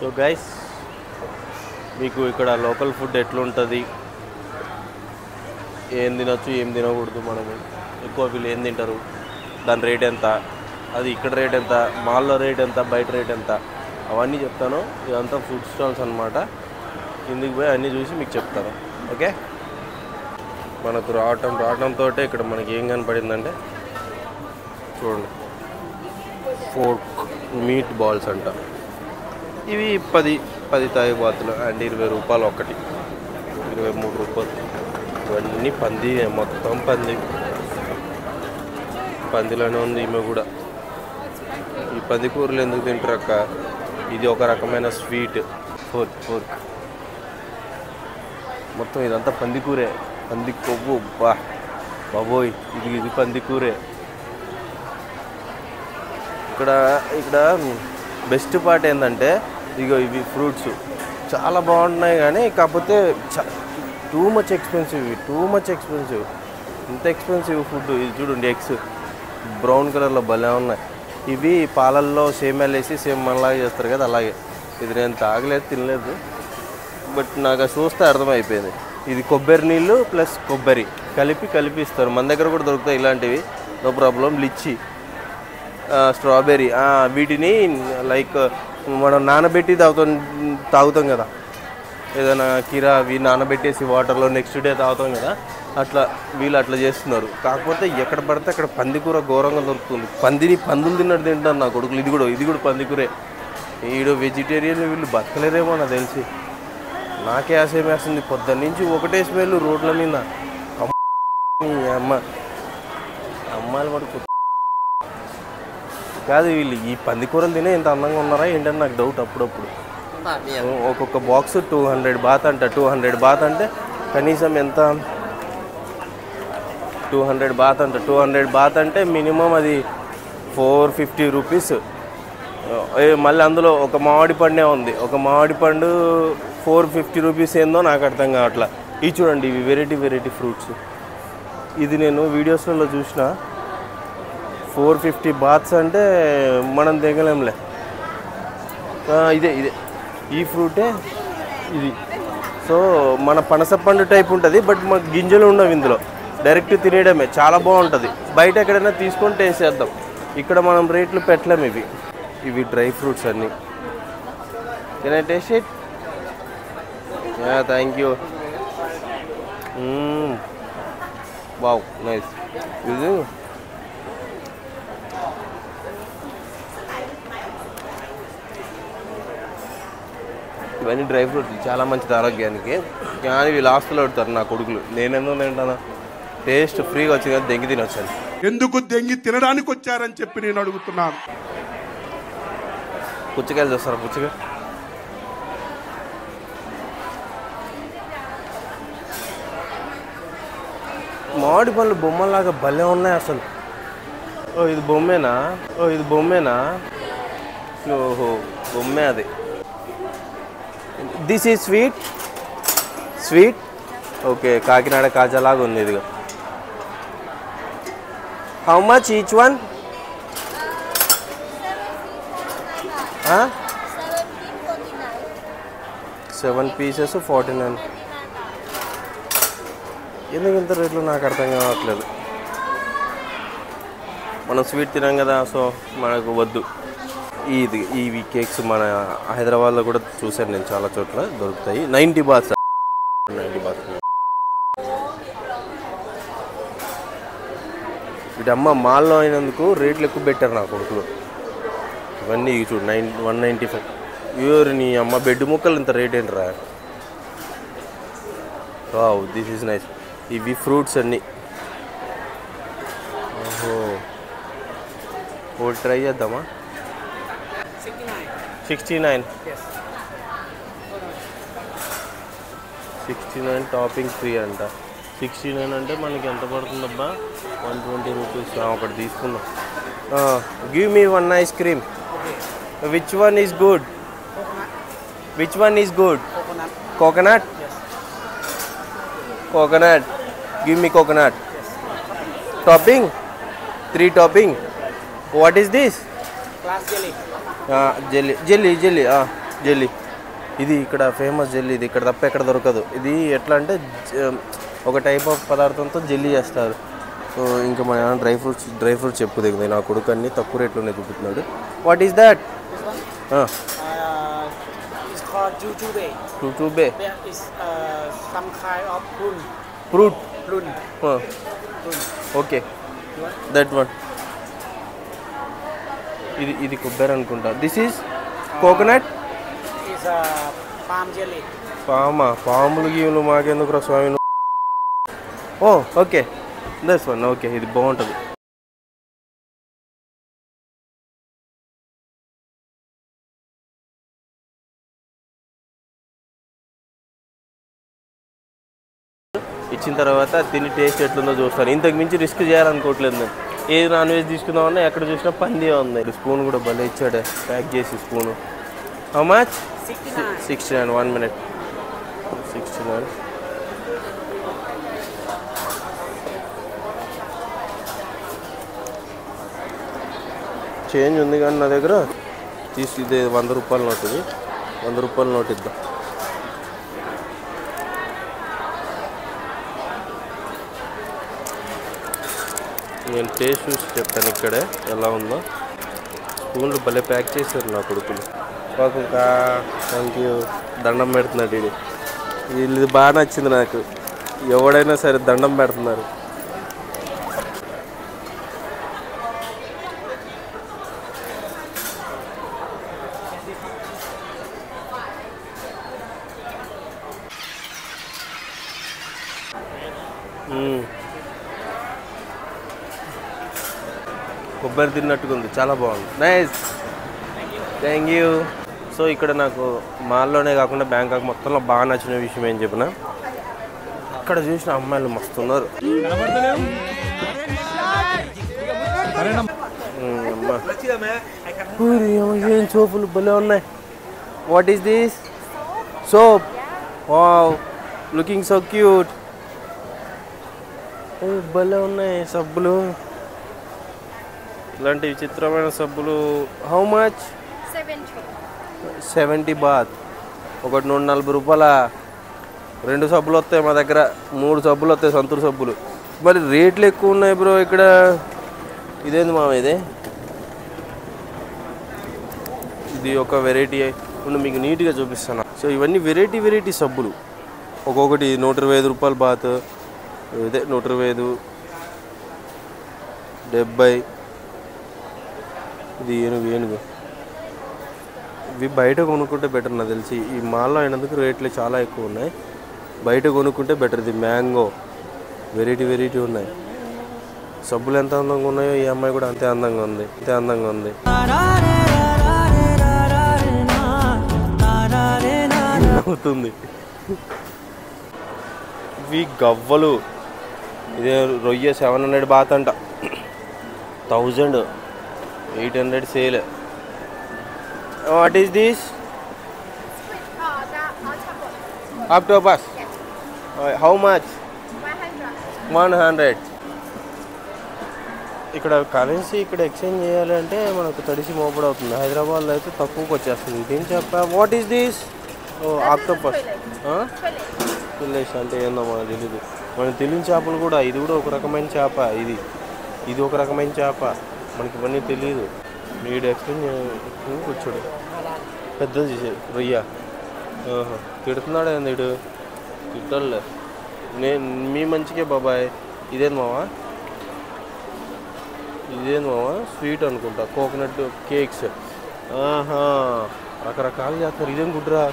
So guys మీకు ఇక్కడ local food ఎట్లుంటుంది? ఏం తినొచ్చు ఏం తినకూడదు మనము. ఎక్కువ వీళ్ళు ఏం తింటారు? దాని రేట్ ఎంత? అది ఇక్కడ రేట్ ఎంత? మాల్లో రేట్ ఎంత? బయట రేట్ ఎంత? అవన్నీ చెప్తాను. ఇదంతా ఫుడ్ స్టాల్స్ అనమాట కిందికి పోయి అన్నీ చూసి మీకు చెప్తాను. ఓకే? మనకు రావటం రావటంతో ఇక్కడ మనకి ఏం కనపడిందంటే చూడండి. ఫోర్క్ మీట్ బాల్స్ అంట. ఇవి పది పది తాయి బాతులు అండ్ ఇరవై రూపాయలు ఒకటి. ఇరవై మూడు రూపాయలు. ఇవన్నీ పంది మొత్తం పంది. పందిలోనే ఉంది ఈమె కూడా. ఈ పంది కూరలు ఎందుకు తింటారక్క ఇది ఒక రకమైన స్వీట్. ఫోర్క్ ఫోర్క్ మొత్తం ఇదంతా పంది కూరే. పంది కొవ్వు బా బాబోయ్ ఇది ఇది పంది కూరే. ఇక్కడ ఇక్కడ బెస్ట్ పార్ట్ ఏంటంటే ఇగో ఇవి ఫ్రూట్స్. చాలా బాగుంటున్నాయి కానీ కాకపోతే టూ మచ్ ఎక్స్పెన్సివ్ ఇవి టూ మచ్ ఎక్స్పెన్సివ్. ఇంత ఎక్స్పెన్సివ్ ఫుడ్ ఇది చూడండి ఎగ్స్. బ్రౌన్ కలర్లో భలే ఉన్నాయి. ఇవి పాలల్లో సేమ్యాలు వేసి సేమ్ మనలాగా చేస్తారు కదా అలాగే. ఇది నేను తాగలేదు తినలేదు. బట్ నాకు అది చూస్తే అర్థమైపోయింది. ఇది కొబ్బరి నీళ్ళు ప్లస్ కొబ్బరి కలిపి కలిపి ఇస్తారు మన దగ్గర కూడా దొరుకుతాయి ఇలాంటివి. No problem. లిచ్చి. స్ట్రాబెర్రీ వీటిని లైక్ మనం నానబెట్టి తాగుతాం తాగుతాం కదా. ఏదైనా కీరా అవి నానబెట్టేసి వాటర్లో నెక్స్ట్ డే తాగుతాం కదా. అట్లా వీళ్ళు అట్లా చేస్తున్నారు. కాకపోతే ఎక్కడ పడితే అక్కడ పందికూర ఘోరంగా దొరుకుతుంది. పందిని పందులు తిన్నట్టు తింటారు నా కొడుకులు. ఇది కూడా ఇది కూడా పందికూరే. ఈడు వెజిటేరియన్ వీళ్ళు బతకలేరేమో నాకు తెలిసి. నాకే ఆశయం వేస్తుంది. పొద్దున్న నుంచి ఒకటే స్మెల్ రోడ్ల మీద. అమ్మ అమ్మ. అమ్మాయిలు పడుకు కాదు వీళ్ళు ఈ పందికూరలు తినే ఇంత అందంగా ఉన్నారా ఏంటని నాకు డౌట్ అప్పుడప్పుడు. ఒక్కొక్క బాక్స్ టూ హండ్రెడ్ బాత్ అంట టూ హండ్రెడ్ బాత్ అంటే కనీసం ఎంత? టూ హండ్రెడ్ బాత్ అంట టూ హండ్రెడ్ బాత్ అంటే మినిమం అది ఫోర్ ఫిఫ్టీ రూపీస్ మళ్ళీ అందులో ఒక మామిడి పండే ఉంది. ఒక మామిడి పండు ఫోర్ ఫిఫ్టీ రూపీస్ ఏందో నాకు అర్థం కావట్లా. ఇవి చూడండి ఇవి వెరైటీ వెరైటీ ఫ్రూట్స్ ఇది నేను వీడియోస్లలో చూసిన ఫోర్ ఫిఫ్టీ బాత్స్ అంటే మనం దిగలేంలే. ఇదే ఇదే. ఈ ఫ్రూటే ఇది. సో మన పనసపండు టైప్ ఉంటుంది బట్ మన గింజలు ఉండవు ఇందులో. డైరెక్ట్ తినేయడమే చాలా బాగుంటుంది. బయట ఎక్కడైనా తీసుకొని టేస్ట్ చేద్దాం. ఇక్కడ మనం రేట్లు పెట్టలేము ఇవి. ఇవి డ్రై ఫ్రూట్స్ అన్నీ. Can I taste it thank you wow nice ఇది ఇవన్నీ డ్రై ఫ్రూట్స్ చాలా మంచిది ఆరోగ్యానికి. కానీ వీళ్ళు హాస్టల్లో పెడతారు నా కొడుకులు. నేనెందుకు తింటాను? టేస్ట్ ఫ్రీగా వచ్చింది కదా దెంగి తినొచ్చాను ఎందుకు దెంగి తినడానికి వచ్చారని చెప్పి నేను అడుగుతున్నాను. పుచ్చకాయలు చూస్తారా పుచ్చకాయ? మామిడి పళ్ళు బొమ్మలాగా భలే ఉన్నాయి అసలు. ఓ ఇది బొమ్మేనా? ఓ ఇది బొమ్మేనా? ఓహో బొమ్మే అది. This is sweet. Sweet. Okay Kakinada కాజాలాగా ఉంది ఇదిగో. How much each one seven pieces forty nine ఎందుకు ఇంత రేట్లు నాకు అర్థం కావట్లేదు? మనం స్వీట్ తినాం కదా సో మనకు వద్దు. ఇది ఇవి కేక్స్ మన హైదరాబాద్లో కూడా చూశాను నేను చాలా చోట్ల దొరుకుతాయి. నైంటీ బాత్స్ నైంటీ బాత్స్ వీటమ్మ మాల్లో అయినందుకు రేట్లు ఎక్కువ పెట్టారు నా కొడుకులు. ఇవన్నీ ఇవి చూడు నైన్ వన్ నైంటీ ఫైవ్. ఇవ్వరు నీ అమ్మ బెడ్ ముక్కలు ఇంత రేట్ ఏంట్రా? వావ్ దిస్ ఈజ్ నైస్ ఇవి ఫ్రూట్స్ అన్నీ. ఓహో. ఒకటి ట్రై చేద్దామా? Sixty nine sixty nine topping free అంట. సిక్స్టీ నైన్ అంటే మనకి ఎంత పడుతుందబ్బా? వన్ ట్వంటీ రూపీస్ ఒకటి తీసుకుందాం. Give me one ice cream which one is good which one is good coconut coconut give me coconut topping three topping what is this jelly. Jelly jelly jelly jelly. ఇది ఇక్కడ famous jelly ఇది ఇక్కడ తప్ప ఎక్కడ దొరకదు. ఇది ఎట్లా అంటే ఒక టైప్ ఆఫ్ పదార్థంతో జెల్లీ చేస్తారు. సో ఇంకా మన డ్రై ఫ్రూట్స్ డ్రై ఫ్రూట్స్ చెప్పు దిగుతుంది. నా కొడుకు అన్ని తక్కువ రేట్లోనే చూపుతున్నాడు what is that. Fruit Prune. Okay that one ఇది ఇది కొబ్బరి అనుకుంటా. This is coconut. పామా? పాములు గీములు మాకెందుకు రా స్వామి? ఓ ఓకే. దస్ వన్ ఓకే ఇది బాగుంటుంది. ఇచ్చిన తర్వాత తిని టేస్ట్ ఎట్లుందో చూస్తాను ఇంతకు మించి రిస్క్ చేయాలనుకోవట్లేదు నేను. ఏది నాన్ వెజ్ తీసుకుందామన్నా ఎక్కడ చూసినా పంది ఉంది. స్పూన్ కూడా భలే ఇచ్చాడే. ప్యాక్ చేసి spoon. How much 69. Sixty nine one minute sixty nine change ఉంది కానీ నా దగ్గర. తీసి ఇదే వంద రూపాయల నోట్ ఇది. వంద రూపాయల నోట్ ఇద్దాం. నేను టేస్ట్ చూసి చెప్తాను ఇక్కడే ఎలా ఉందో. స్పూన్లు భలే ప్యాక్ చేశారు నా కొడుకులు. పాపం కా థ్యాంక్ యూ దండం పెడుతున్నాడు ఇది ఇది బాగా నచ్చింది నాకు. ఎవడైనా సరే దండం పెడుతున్నారు. కొబ్బరి తిన్నట్టుగా ఉంది. చాలా బాగుంది. నైస్ థ్యాంక్ యూ సో ఇక్కడ నాకు మాల్లోనే కాకుండా బ్యాంకాక్ మొత్తంలో బాగా నచ్చిన విషయం ఏం చెప్పిన? ఇక్కడ చూసిన అమ్మాయిలు మస్తు ఉన్నారు. ఉమ్, అమ్మా. ఊరి అమ్మ, ఏం సోపులు భలే ఉన్నాయి. What is this soap wow looking so cute భలే ఉన్నాయి సబ్బులు. ఇలాంటి విచిత్రమైన సబ్బులు హౌ మచ్. సెవెంటీ. బాత్. ఒకటి నూట నలభై రూపాయల రెండు సబ్బులు వస్తాయి మా దగ్గర. మూడు సబ్బులు వస్తాయి సంతూర్ సబ్బులు. మరి రేట్లు ఎక్కువ ఉన్నాయి బ్రో ఇక్కడ? ఇదేంది మామ ఇది? ఇది ఒక వెరైటీ ఇప్పుడు మీకు నీట్గా చూపిస్తాను. సో ఇవన్నీ వెరైటీ వెరైటీ సబ్బులు. ఒక్కొక్కటి నూట ఇరవై ఐదు రూపాయల బాత్. ఇదే నూట ఇరవై ఐదు. డెబ్బై. ఇది ఏనుగు ఏనుగు. ఇవి బయట కొనుక్కుంటే బెటర్ నాకు తెలిసి. ఈ మాల్లో అయినందుకు రేట్లు చాలా ఎక్కువ ఉన్నాయి. బయట కొనుక్కుంటే బెటర్ ఇది. మ్యాంగో వెరైటీ వెరైటీ ఉన్నాయి. సబ్బులు ఎంత అందంగా ఉన్నాయో ఈ అమ్మాయి కూడా అంతే అందంగా ఉంది. అంతే అందంగా ఉంది. అవుతుంది ఇవి గవ్వలు. ఇదే రొయ్య సెవెన్ హండ్రెడ్ బాత్ అంట. Thousand eight hundred sale. What is this. Octopus how much. One hundred ఇక్కడ కరెన్సీ ఇక్కడ ఎక్స్చేంజ్ చేయాలి అంటే మనకు తడిసి మోపడు అవుతుంది హైదరాబాద్లో అయితే తక్కువకి వచ్చేస్తుంది ఇదేం చెప్పా what is this oh octopus. పిల్లేసి అంటే ఏందో మనకు తెలియదు మనకు తెలియని చేపలు కూడా ఇది కూడా ఒక రకమైన చేప ఇది. ఇది ఒక రకమైన చేప. మనకి ఇవన్నీ తెలియదు వీడు ఎక్స్ప్లెయిన్ కూర్చోడు. పెద్దది చేసే రొయ్య. తిడుతున్నాడు ఏంది వీడు తిట్టలే నేను మీ మంచికే బాబాయ్. ఇదేం మావా? ఇదేం మావా? స్వీట్ అనుకుంటా. Coconut cakes. ఆహా రకరకాలు చేస్తారు. ఇదేం గుడ్రా?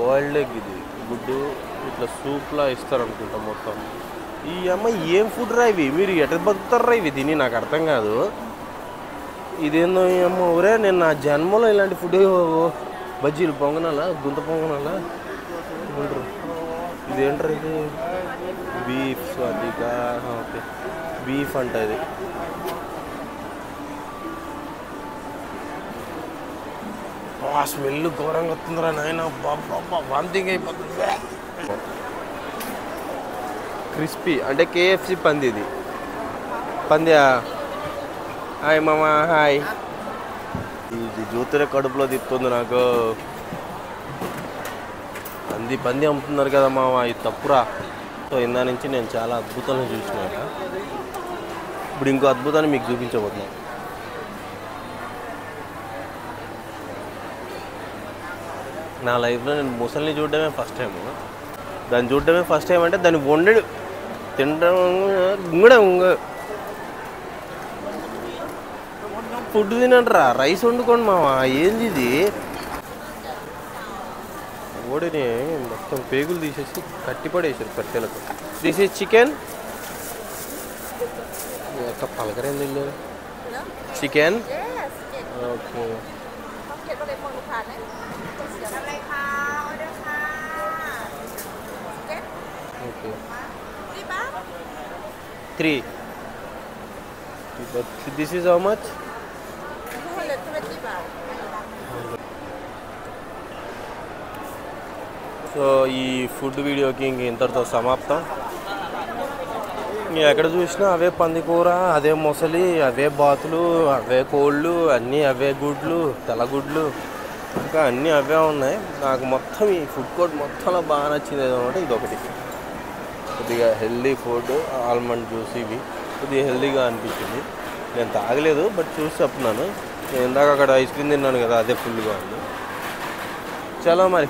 బాయిల్డ్ ఎగ్ ఇది. గుడ్డు ఇట్లా సూప్లా ఇస్తారు అనుకుంటా మొత్తం. ఈ అమ్మాయి ఏం ఫుడ్ రా ఇవి? మీరు ఎట్లా బతుకుతారా ఇవి? తిని నాకు అర్థం కాదు. ఇదేందో ఈ అమ్మ ఊరే? నేను నా జన్మలో ఇలాంటి ఫుడ్ బజ్జీలు పొంగనాలా? గుంత పొంగనాలా? ఏమంటారు ఇదేంటారు ఇది? Beef Swathika okay. బీఫ్ అంట ఇది. స్మెల్ ఘోరంగా వస్తుందిరా నాయన. బాబా వాంతింగ్ అయిపోతుంది. క్రిస్పీ అంటే కేఎఫ్సి పంది ఇది. పంది హాయ్ మామా హాయ్. ఇది చూస్తేనే కడుపులో తిప్పుతుంది నాకు. పంది పంది అమ్ముతున్నారు కదా మామ ఇది తప్పురా. సో ఇందా నుంచి నేను చాలా అద్భుతాలను చూసినాక ఇప్పుడు ఇంకో అద్భుతాన్ని మీకు చూపించబోతున్నాను నా లైఫ్లో నేను ముసలిని చూడడమే ఫస్ట్ టైం దాన్ని చూడడమే ఫస్ట్ టైం అంటే దాన్ని వండడు. తినడం కూడా ఫుడ్ తినండిరా రైస్ వండుకోండి మామ ఏంది ఇది? ఓడిని మొత్తం పేగులు తీసేసి కట్టిపడేసారు కట్టెలకు దిస్ ఈజ్ చికెన్ యొక్క పలకరేంది chicken. Okay 3 but this is how much? So ఈ ఫుడ్ వీడియోకి ఇంక ఇంతటితో సమాప్తం. ఎక్కడ చూసినా అవే పందికూర అదే మొసలి అవే బాతులు అవే కోళ్ళు అన్నీ అవే గుడ్లు తెల్లగుడ్లు. ఇంకా అన్నీ అవే ఉన్నాయి. నాకు మొత్తం ఈ ఫుడ్ కోర్ట్ మొత్తంలో బాగా నచ్చింది ఏదో ఇది ఒకటి. కొద్దిగా హెల్దీ ఫుడ్ ఆల్మండ్ జ్యూస్ ఇవి. కొద్దిగా హెల్దీగా అనిపించింది. నేను తాగలేదు బట్ చూసి చెప్తున్నాను. నేను ఇందాక అక్కడ ఐస్ క్రీమ్ తిన్నాను కదా అదే ఫుల్గా ఉంది. చలో మరి.